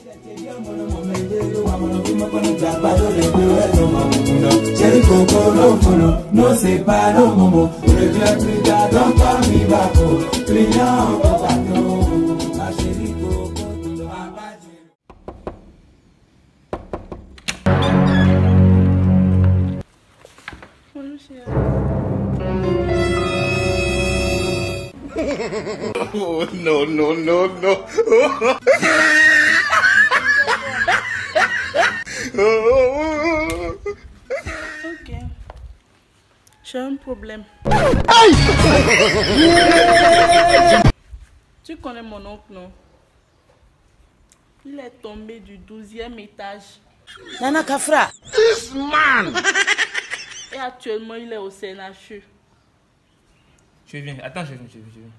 oh. No no, no, no, J'ai un problème. tu connais mon oncle, non? Il est tombé du 12e étage. Nana Kafra. Et actuellement, il est au CNHU. Je viens, attends, je viens, je viens, je viens.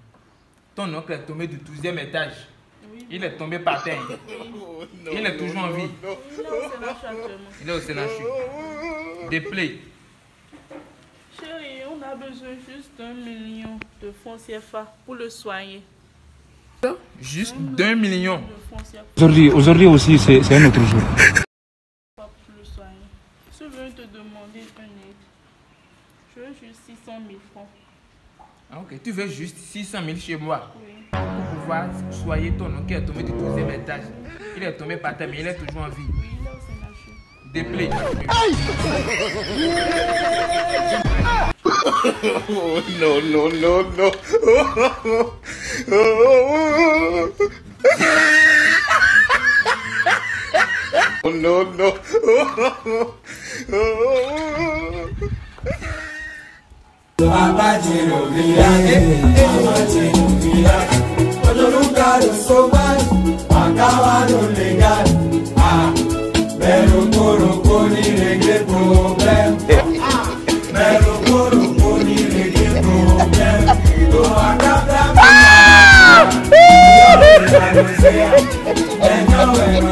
Ton oncle est tombé du 12e étage. Oui. Il est tombé par terre. Il est toujours en vie. Il est au CNHU actuellement. Il est au. Chérie, on a besoin juste d'un million de francs CFA pour le soigner. Juste d'un million. De francs CFA Aujourd'hui, aujourd'hui aussi, c'est un autre jour. pour le soigner. Je veux te demander une aide. Je veux juste 600 000 francs. Ah, ok, tu veux juste 600 000 chez moi Oui. pour pouvoir soigner ton oncle qui est tombé du 12e étage. Il est tombé par terre, mais il est toujours en vie. Oui, CNHU. Oh, no, no, no, no. Oh, no, no. Abajiro viage, abajiro. Odoruka do soban, akawa do legal. Ah, pero koro koni reggae problem. Pero Enyawe.